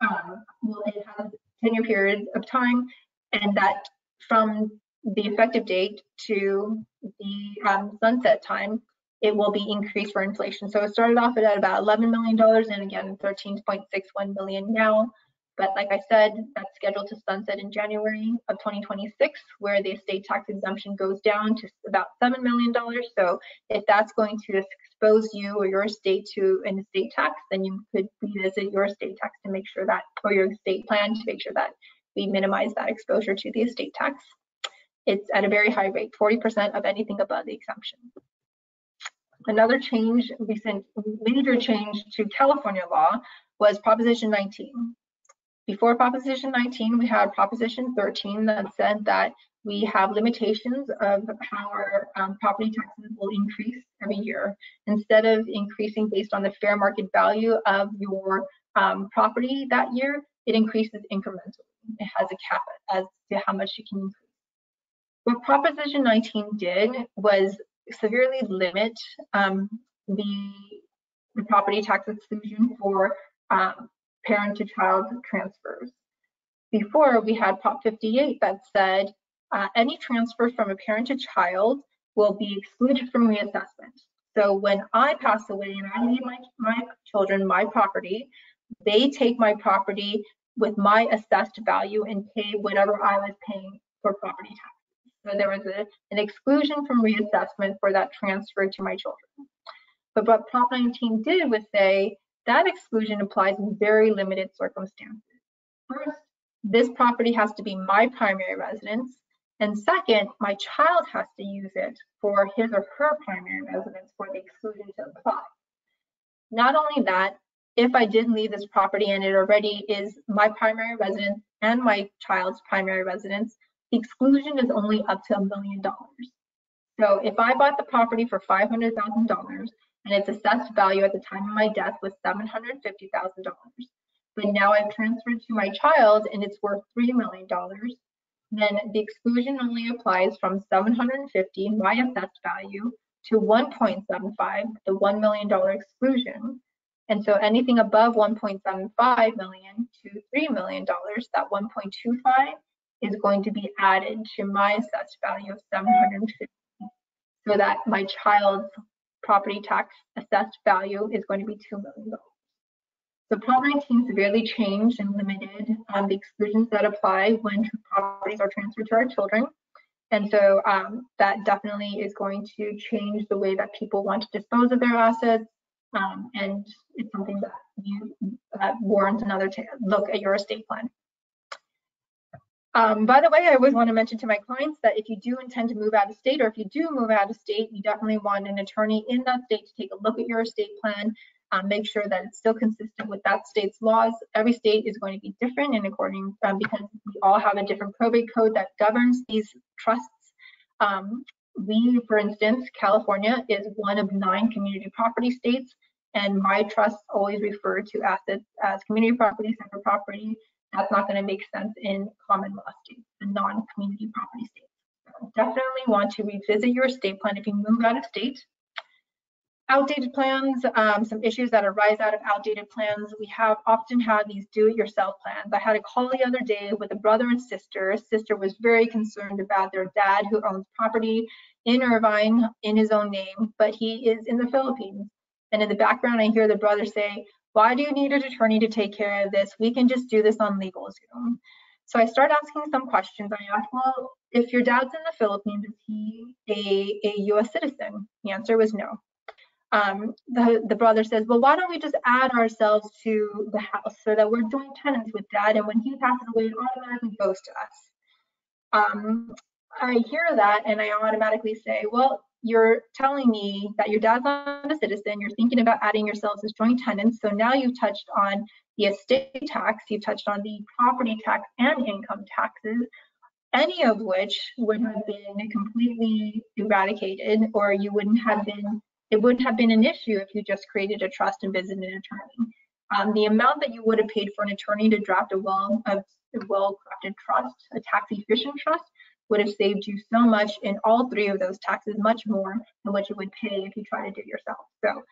Um, well, it has 10 year period of time, and that from the effective date to the um, sunset time, it will be increased for inflation. So it started off at about $11 million and again, 13.61 million now. But like I said, that's scheduled to sunset in January of 2026, where the estate tax exemption goes down to about $7 million. So if that's going to expose you or your estate to an estate tax, then you could revisit your estate tax to make sure that, or your estate plan to make sure that we minimize that exposure to the estate tax. It's at a very high rate, 40% of anything above the exemption. Another change, recent major change to California law was Proposition 19. Before Proposition 19, we had Proposition 13 that said that we have limitations of how our um, property taxes will increase every year. Instead of increasing based on the fair market value of your um, property that year, it increases incrementally. It has a cap as to how much you can increase. What Proposition 19 did was severely limit um, the, the property tax exclusion for um, parent to child transfers. Before we had Prop 58 that said uh, any transfer from a parent to child will be excluded from reassessment. So when I pass away and I leave my, my children my property, they take my property with my assessed value and pay whatever I was paying for property taxes. So there was a, an exclusion from reassessment for that transfer to my children. But what Prop 19 did was say that exclusion applies in very limited circumstances. First, this property has to be my primary residence. And second, my child has to use it for his or her primary residence for the exclusion to apply. Not only that, if I did leave this property and it already is my primary residence and my child's primary residence, the exclusion is only up to a million dollars. So if I bought the property for $500,000 and its assessed value at the time of my death was $750,000. But now I've transferred to my child and it's worth $3 million. Then the exclusion only applies from 750, my assessed value, to 1.75, the $1 million exclusion. And so anything above 1.75 million to $3 million, that 1.25 is going to be added to my assessed value of 750 so that my child's property tax assessed value is going to be $2 million. So Prop 19 severely changed and limited um, the exclusions that apply when properties are transferred to our children. And so um, that definitely is going to change the way that people want to dispose of their assets. Um, and it's something that you uh, warrants another to look at your estate plan. Um, by the way, I always want to mention to my clients that if you do intend to move out of state or if you do move out of state, you definitely want an attorney in that state to take a look at your estate plan, um, make sure that it's still consistent with that state's laws. Every state is going to be different and according um, because we all have a different probate code that governs these trusts. Um, we, for instance, California is one of nine community property states and my trusts always refer to assets as community property, separate property, that's not going to make sense in common law states and non-community property states. So definitely want to revisit your estate plan if you move out of state. Outdated plans, um, some issues that arise out of outdated plans. We have often had these do-it-yourself plans. I had a call the other day with a brother and sister. Sister was very concerned about their dad who owns property in Irvine in his own name, but he is in the Philippines. And in the background, I hear the brother say, why do you need an attorney to take care of this? We can just do this on LegalZoom. So I start asking some questions. I asked, well, if your dad's in the Philippines, is he a, a US citizen? The answer was no. Um, the, the brother says, well, why don't we just add ourselves to the house so that we're joint tenants with dad and when he passes away, it automatically goes to us. Um, I hear that and I automatically say, well, you're telling me that your dad's not a citizen, you're thinking about adding yourselves as joint tenants. So now you've touched on the estate tax, you've touched on the property tax and income taxes, any of which would have been completely eradicated or you wouldn't have been, it wouldn't have been an issue if you just created a trust and visited an attorney. Um, the amount that you would have paid for an attorney to draft a well, a well-crafted trust, a tax efficient trust, would have saved you so much in all three of those taxes, much more than what you would pay if you try to do it yourself. So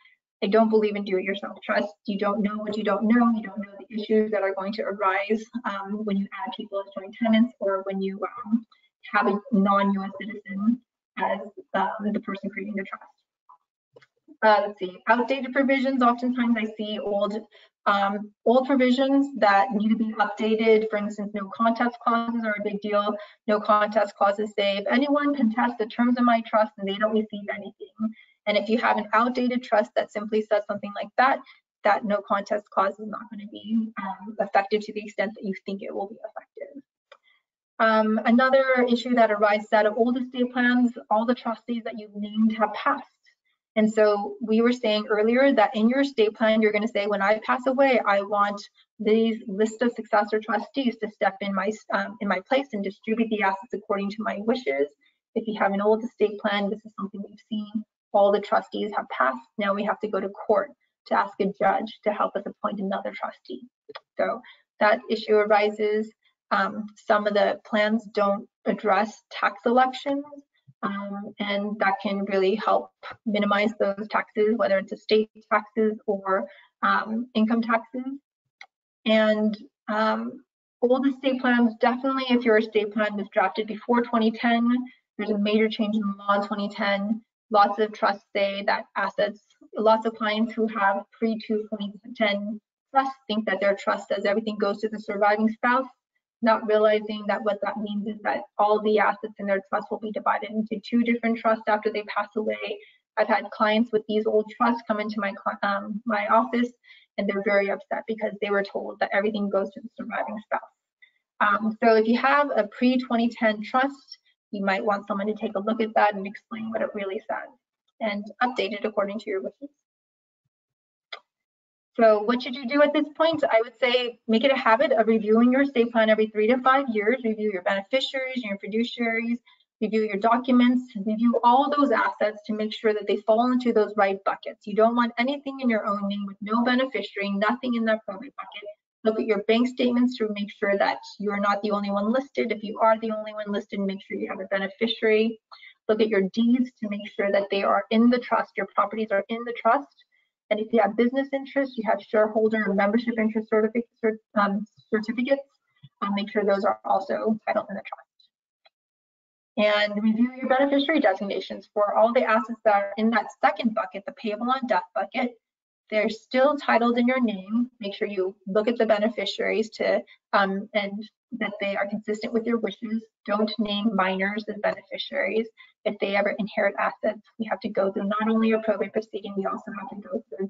I don't believe in do-it-yourself trust. You don't know what you don't know. You don't know the issues that are going to arise um, when you add people as joint tenants or when you um, have a non-U.S. citizen as um, the person creating the trust. Uh, let's see, outdated provisions. Oftentimes I see old um, old provisions that need to be updated. For instance, no contest clauses are a big deal. No contest clauses say if anyone contests the terms of my trust and they don't receive anything. And if you have an outdated trust that simply says something like that, that no contest clause is not going to be um, effective to the extent that you think it will be effective. Um, another issue that arises out of old estate plans, all the trustees that you've named have passed. And so we were saying earlier that in your estate plan, you're going to say, when I pass away, I want these list of successor trustees to step in my um, in my place and distribute the assets according to my wishes. If you have an old estate plan, this is something we've seen. All the trustees have passed. Now we have to go to court to ask a judge to help us appoint another trustee. So that issue arises. Um, some of the plans don't address tax elections um, and that can really help minimize those taxes, whether it's estate taxes or um, income taxes. And um, old estate plans, definitely if your estate plan was drafted before 2010, there's a major change in the law in 2010. Lots of trusts say that assets, lots of clients who have pre-2010 trusts think that their trust says everything goes to the surviving spouse not realizing that what that means is that all the assets in their trust will be divided into two different trusts after they pass away. I've had clients with these old trusts come into my um, my office and they're very upset because they were told that everything goes to the surviving spouse. Um, so if you have a pre-2010 trust, you might want someone to take a look at that and explain what it really says and update it according to your wishes. So what should you do at this point? I would say make it a habit of reviewing your estate plan every three to five years, review your beneficiaries, your fiduciaries, review your documents, review all those assets to make sure that they fall into those right buckets. You don't want anything in your own name with no beneficiary, nothing in that probate bucket. Look at your bank statements to make sure that you're not the only one listed. If you are the only one listed, make sure you have a beneficiary. Look at your deeds to make sure that they are in the trust, your properties are in the trust. And if you have business interests, you have shareholder and membership interest certificates, um, certificates um, make sure those are also titled in the trust. And review your beneficiary designations for all the assets that are in that second bucket, the payable on death bucket. They're still titled in your name. Make sure you look at the beneficiaries to um, and that they are consistent with your wishes. Don't name minors as beneficiaries if they ever inherit assets, we have to go through not only a probate proceeding, we also have to go through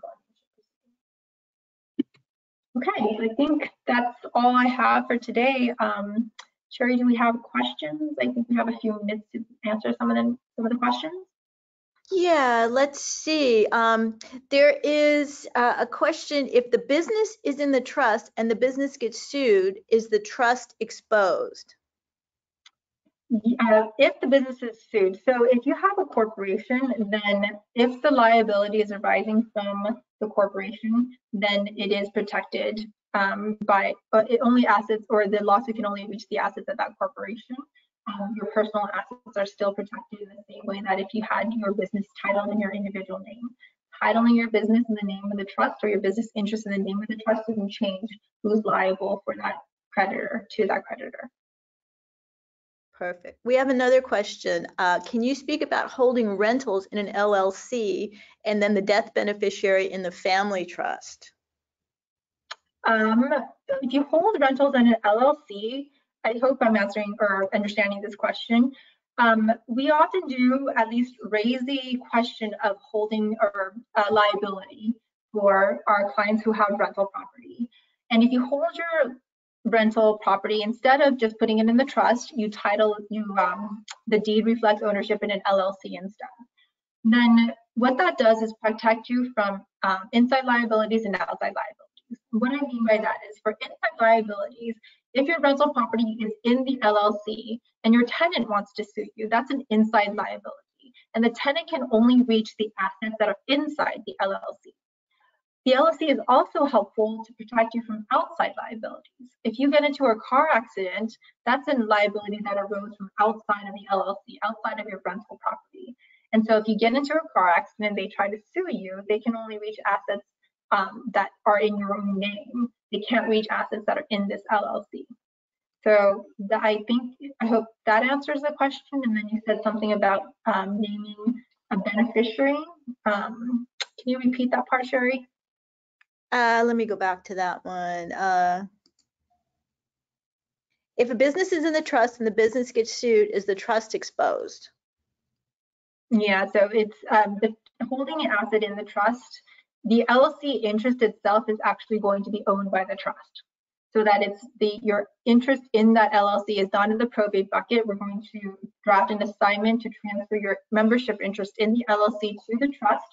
Okay, I think that's all I have for today. Um, Cherie, do we have questions? I think we have a few minutes to answer some of them, some of the questions. Yeah, let's see. Um, there is uh, a question, if the business is in the trust and the business gets sued, is the trust exposed? uh, if the business is sued, so if you have a corporation, then if the liability is arising from the corporation, then it is protected um, by uh, it only assets or the lawsuit can only reach the assets of that corporation. Um, your personal assets are still protected in the same way that if you had your business titled in your individual name. Titling your business in the name of the trust or your business interest in the name of the trust doesn't change who's liable for that creditor to that creditor. Perfect. We have another question. Uh, can you speak about holding rentals in an LLC and then the death beneficiary in the family trust? Um, if you hold rentals in an LLC, I hope I'm answering or understanding this question. Um, we often do at least raise the question of holding or uh, liability for our clients who have rental property. And if you hold your rental property, instead of just putting it in the trust, you title, you um, the deed reflects ownership in an LLC instead. Then what that does is protect you from um, inside liabilities and outside liabilities. What I mean by that is for inside liabilities, if your rental property is in the LLC and your tenant wants to sue you, that's an inside liability. And the tenant can only reach the assets that are inside the LLC. The LLC is also helpful to protect you from outside liabilities. If you get into a car accident, that's a liability that arose from outside of the LLC, outside of your rental property. And so if you get into a car accident, they try to sue you, they can only reach assets um, that are in your own name. They can't reach assets that are in this LLC. So the, I think, I hope that answers the question. And then you said something about um, naming a beneficiary. Um, can you repeat that part, Cherie? Uh, let me go back to that one. Uh, if a business is in the trust and the business gets sued, is the trust exposed? Yeah, so it's um, the holding an asset in the trust. The LLC interest itself is actually going to be owned by the trust, so that it's the your interest in that LLC is not in the probate bucket. We're going to draft an assignment to transfer your membership interest in the LLC to the trust,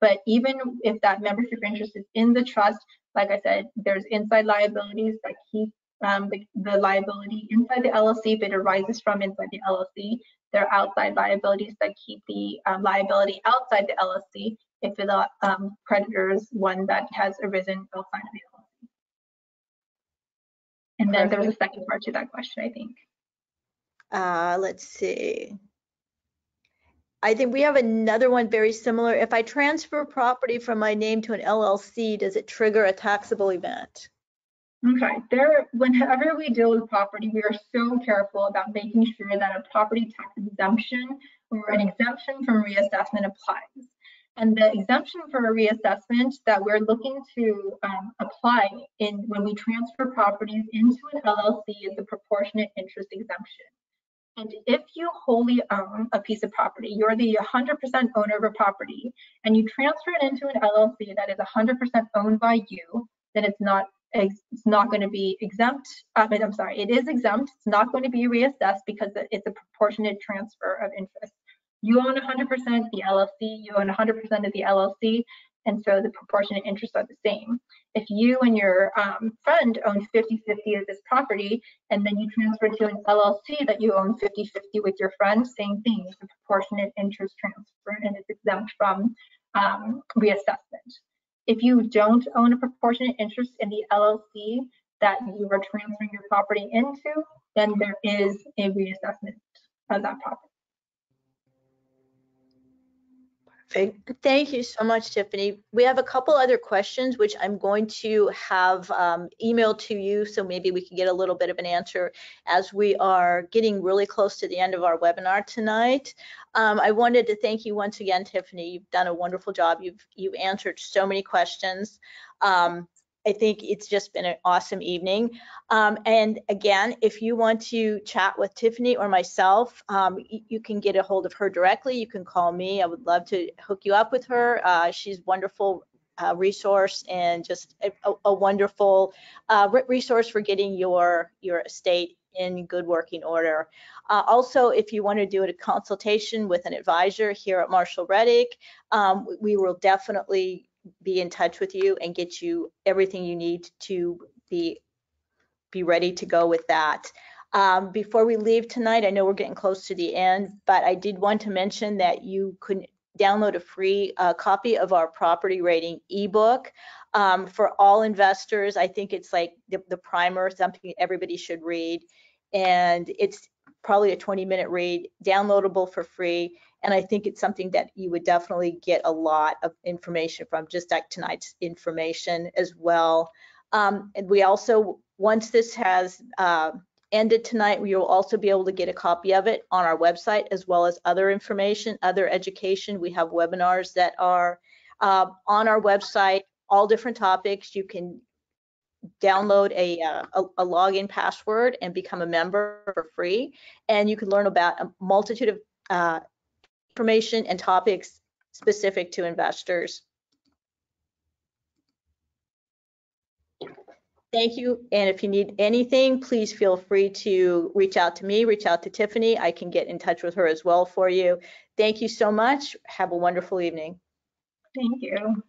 but even if that membership interest is in the trust, like I said, there's inside liabilities that keep um, the, the, liability inside the LLC if it arises from inside the LLC. There are outside liabilities that keep the um, liability outside the LLC if the um, creditor is one that has arisen outside of the LLC. And then there was a second part to that question, I think. Uh, let's see. I think we have another one very similar. If I transfer property from my name to an LLC, does it trigger a taxable event? Okay, there, whenever we deal with property, we are so careful about making sure that a property tax exemption or an exemption from reassessment applies. And the exemption for a reassessment that we're looking to um, apply in when we transfer properties into an LLC is the proportionate interest exemption. And if you wholly own a piece of property, you're the 100% owner of a property, and you transfer it into an LLC that is 100% owned by you, then it's not it's not going to be exempt. Uh, I'm sorry, it is exempt. It's not going to be reassessed because it's a proportionate transfer of interest. You own 100% the LLC, you own 100% of the LLC, and so the proportionate interests are the same. If you and your um, friend own 50-50 of this property, and then you transfer to an LLC that you own 50-50 with your friend, same thing, a proportionate interest transfer and it's exempt from um, reassessment. If you don't own a proportionate interest in the LLC that you are transferring your property into, then there is a reassessment of that property. Thank you so much, Tiffany. We have a couple other questions, which I'm going to have um, emailed to you, so maybe we can get a little bit of an answer as we are getting really close to the end of our webinar tonight. Um, I wanted to thank you once again, Tiffany. You've done a wonderful job. You've you've answered so many questions. Um, I think it's just been an awesome evening. Um, and again, if you want to chat with Tiffany or myself, um, you can get a hold of her directly. You can call me. I would love to hook you up with her. Uh, she's wonderful uh, resource and just a, a wonderful uh, resource for getting your your estate in good working order. Uh, also, if you want to do a consultation with an advisor here at Marshall Reddick, um, we will definitely be in touch with you and get you everything you need to be be ready to go with that. Um, before we leave tonight, I know we're getting close to the end, but I did want to mention that you could download a free uh, copy of our property rating ebook um, for all investors. I think it's like the, the primer, something everybody should read. And it's probably a 20 minute read, downloadable for free. And I think it's something that you would definitely get a lot of information from, just like tonight's information as well. Um, and we also, once this has uh, ended tonight, we will also be able to get a copy of it on our website as well as other information, other education. We have webinars that are uh, on our website, all different topics. You can download a, uh, a, a login password and become a member for free. And you can learn about a multitude of uh, information and topics specific to investors. Thank you. And if you need anything, please feel free to reach out to me, reach out to Tiffany. I can get in touch with her as well for you. Thank you so much. Have a wonderful evening. Thank you.